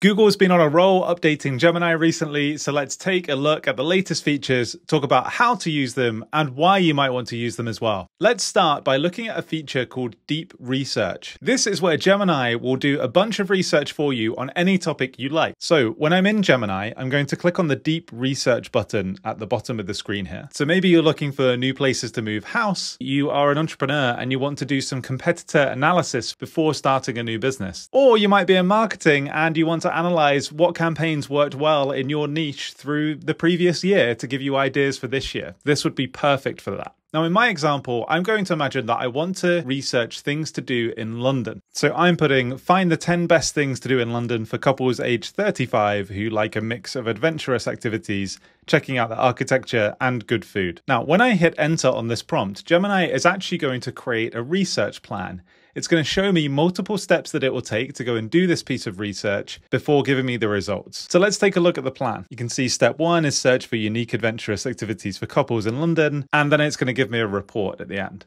Google's been on a roll updating Gemini recently, so let's take a look at the latest features, talk about how to use them, and why you might want to use them as well. Let's start by looking at a feature called Deep Research. This is where Gemini will do a bunch of research for you on any topic you like. So when I'm in Gemini, I'm going to click on the Deep Research button at the bottom of the screen here. So maybe you're looking for new places to move house, you are an entrepreneur and you want to do some competitor analysis before starting a new business. Or you might be in marketing and you want to to analyze what campaigns worked well in your niche through the previous year to give you ideas for this year. This would be perfect for that. Now, in my example, I'm going to imagine that I want to research things to do in London. So I'm putting find the 10 best things to do in London for couples aged 35 who like a mix of adventurous activities, checking out the architecture, and good food. Now, when I hit enter on this prompt, Gemini is actually going to create a research plan it's going to show me multiple steps that it will take to go and do this piece of research before giving me the results. So let's take a look at the plan. You can see step one is search for unique adventurous activities for couples in London, and then it's going to give me a report at the end.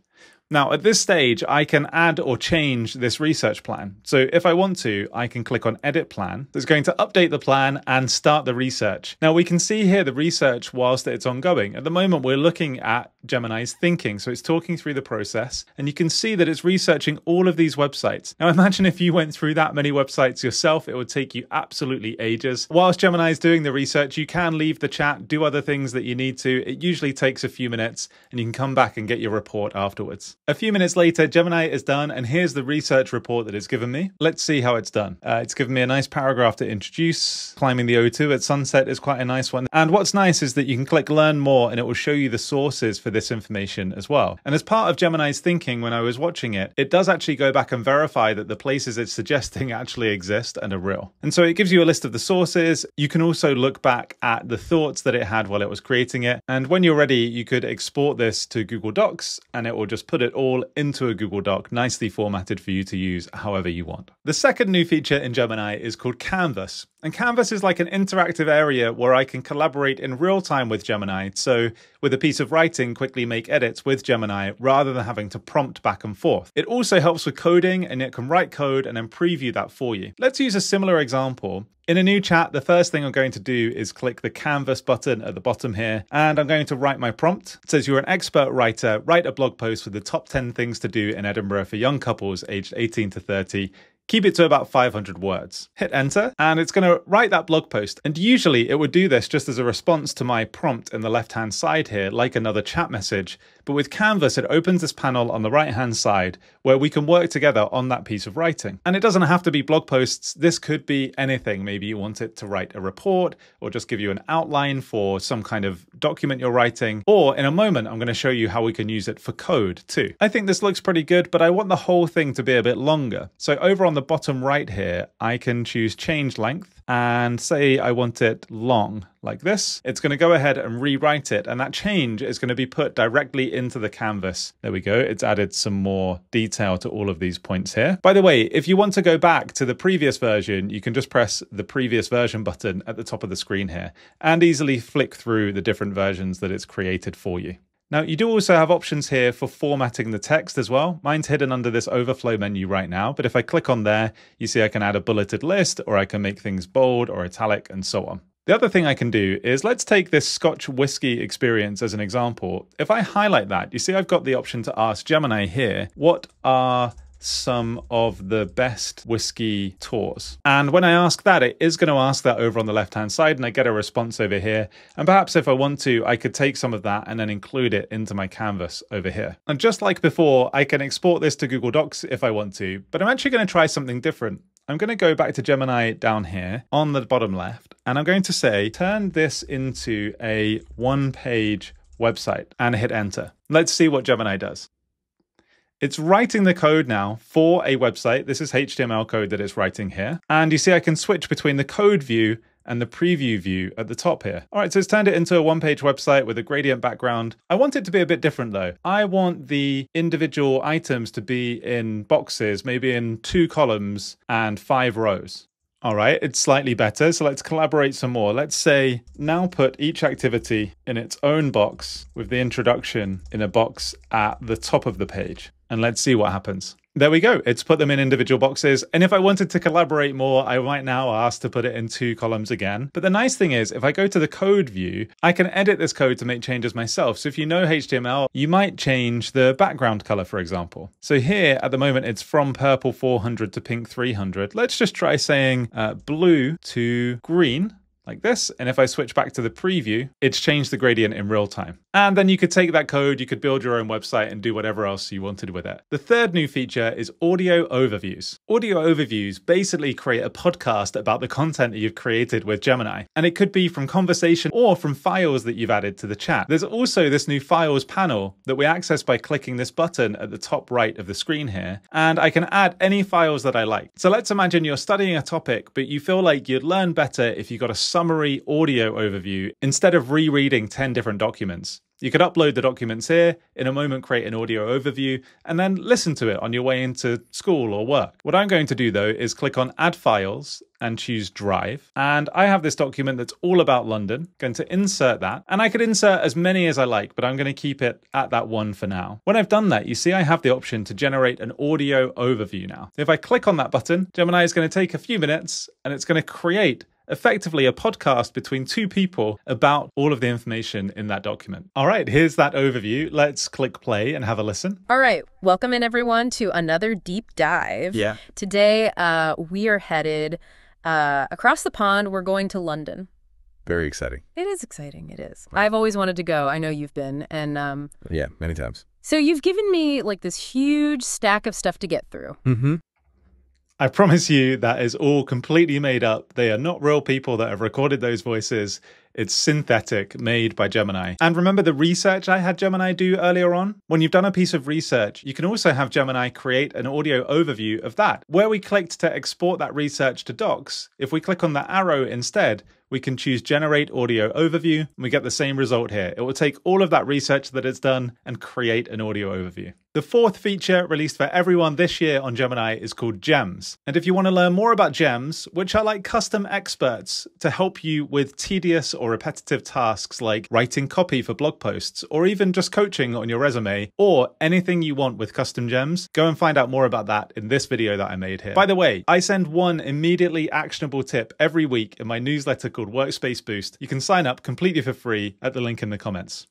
Now, at this stage, I can add or change this research plan. So if I want to, I can click on Edit Plan. It's going to update the plan and start the research. Now, we can see here the research whilst it's ongoing. At the moment, we're looking at Gemini's thinking. So it's talking through the process, and you can see that it's researching all of these websites. Now, imagine if you went through that many websites yourself, it would take you absolutely ages. Whilst Gemini is doing the research, you can leave the chat, do other things that you need to. It usually takes a few minutes, and you can come back and get your report afterwards. A few minutes later, Gemini is done, and here's the research report that it's given me. Let's see how it's done. Uh, it's given me a nice paragraph to introduce. Climbing the O2 at sunset is quite a nice one. And what's nice is that you can click learn more, and it will show you the sources for this information as well. And as part of Gemini's thinking when I was watching it, it does actually go back and verify that the places it's suggesting actually exist and are real. And so it gives you a list of the sources. You can also look back at the thoughts that it had while it was creating it. And when you're ready, you could export this to Google Docs and it will just put it all into a Google Doc, nicely formatted for you to use however you want. The second new feature in Gemini is called Canvas. And Canvas is like an interactive area where I can collaborate in real time with Gemini. So, with a piece of writing, quickly make edits with Gemini rather than having to prompt back and forth. It also helps with coding and it can write code and then preview that for you. Let's use a similar example. In a new chat, the first thing I'm going to do is click the Canvas button at the bottom here, and I'm going to write my prompt. It says you're an expert writer, write a blog post with the top 10 things to do in Edinburgh for young couples aged 18 to 30 keep it to about 500 words. Hit enter, and it's going to write that blog post. And usually it would do this just as a response to my prompt in the left hand side here, like another chat message. But with Canvas, it opens this panel on the right hand side where we can work together on that piece of writing. And it doesn't have to be blog posts. This could be anything. Maybe you want it to write a report or just give you an outline for some kind of document you're writing. Or in a moment, I'm going to show you how we can use it for code too. I think this looks pretty good, but I want the whole thing to be a bit longer. So over on the bottom right here, I can choose change length and say I want it long like this, it's going to go ahead and rewrite it. And that change is going to be put directly into the canvas. There we go. It's added some more detail to all of these points here. By the way, if you want to go back to the previous version, you can just press the previous version button at the top of the screen here and easily flick through the different versions that it's created for you. Now, you do also have options here for formatting the text as well. Mine's hidden under this overflow menu right now, but if I click on there, you see I can add a bulleted list or I can make things bold or italic and so on. The other thing I can do is let's take this Scotch whiskey experience as an example. If I highlight that, you see I've got the option to ask Gemini here, what are some of the best whiskey tours. And when I ask that, it is going to ask that over on the left hand side, and I get a response over here. And perhaps if I want to, I could take some of that and then include it into my canvas over here. And just like before, I can export this to Google Docs if I want to, but I'm actually going to try something different. I'm going to go back to Gemini down here on the bottom left, and I'm going to say, turn this into a one page website and hit enter. Let's see what Gemini does. It's writing the code now for a website. This is HTML code that it's writing here. And you see I can switch between the code view and the preview view at the top here. All right, so it's turned it into a one-page website with a gradient background. I want it to be a bit different though. I want the individual items to be in boxes, maybe in two columns and five rows. All right, it's slightly better. So let's collaborate some more. Let's say now put each activity in its own box with the introduction in a box at the top of the page and let's see what happens. There we go. It's put them in individual boxes. And if I wanted to collaborate more, I might now ask to put it in two columns again. But the nice thing is, if I go to the code view, I can edit this code to make changes myself. So if you know HTML, you might change the background color, for example. So here at the moment, it's from purple 400 to pink 300. Let's just try saying uh, blue to green like this. And if I switch back to the preview, it's changed the gradient in real time. And then you could take that code, you could build your own website and do whatever else you wanted with it. The third new feature is audio overviews. Audio overviews basically create a podcast about the content that you've created with Gemini. And it could be from conversation or from files that you've added to the chat. There's also this new files panel that we access by clicking this button at the top right of the screen here. And I can add any files that I like. So let's imagine you're studying a topic, but you feel like you'd learn better if you got a summary audio overview instead of rereading 10 different documents. You could upload the documents here, in a moment create an audio overview, and then listen to it on your way into school or work. What I'm going to do though is click on Add Files and choose Drive. And I have this document that's all about London. I'm going to insert that, and I could insert as many as I like, but I'm going to keep it at that one for now. When I've done that, you see I have the option to generate an audio overview now. If I click on that button, Gemini is going to take a few minutes and it's going to create effectively a podcast between two people about all of the information in that document. All right, here's that overview. Let's click play and have a listen. All right, welcome in everyone to another deep dive. Yeah. Today, uh, we are headed uh, across the pond. We're going to London. Very exciting. It is exciting. It is. I've always wanted to go. I know you've been, and um, Yeah, many times. so you've given me like this huge stack of stuff to get through. Mm-hmm. I promise you that is all completely made up. They are not real people that have recorded those voices. It's synthetic, made by Gemini. And remember the research I had Gemini do earlier on? When you've done a piece of research, you can also have Gemini create an audio overview of that. Where we clicked to export that research to docs, if we click on the arrow instead, we can choose generate audio overview and we get the same result here. It will take all of that research that it's done and create an audio overview. The fourth feature released for everyone this year on Gemini is called Gems. And if you want to learn more about Gems, which are like custom experts to help you with tedious or repetitive tasks like writing copy for blog posts, or even just coaching on your resume, or anything you want with custom gems, go and find out more about that in this video that I made here. By the way, I send one immediately actionable tip every week in my newsletter called Workspace Boost. You can sign up completely for free at the link in the comments.